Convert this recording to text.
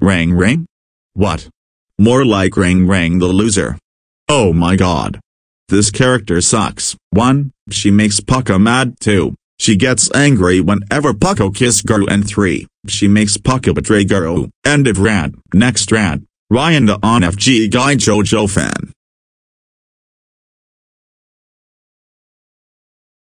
Ring Ring? What? More like Rang Rang the loser. Oh my god. This character sucks. 1. She makes Pucca mad 2. She gets angry whenever Pucca kiss Garu and 3. She makes Pucca betray Garu. End of rant. Next rant. Ryan the on FG Guy JoJo fan.